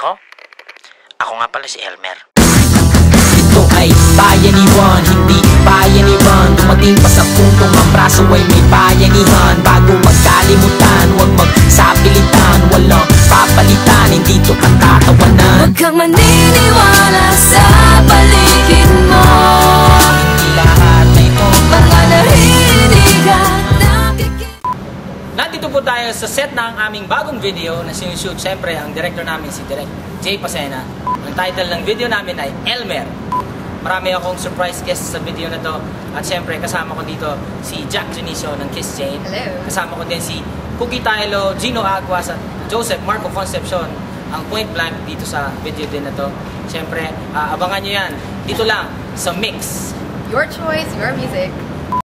Ako? Ako nga pala si Elmer. Ito ay bayanihan, hindi bayanihan Dumating pa sa puntong ang braso ay may bayanihan Bago magkalimutan, huwag magsapilitan Walang papalitan, hindi to katatawanan Huwag kang maniniwala sa Nandito po tayo sa set ng aming bagong video na sinushoot siyempre ang director namin si Direk Jay Pasena. Ang title ng video namin ay Elmer. Marami akong surprise guests sa video na to at siyempre kasama ko dito si Jack Junicio ng Kiss Jane. Hello. Kasama ko din si Cookie Tylo, Gino Aguas at Joseph Marco Concepcion ang point blank dito sa video din na to. Siyempre, ah, abangan nyo yan. Dito lang sa Mix. Your choice, your music.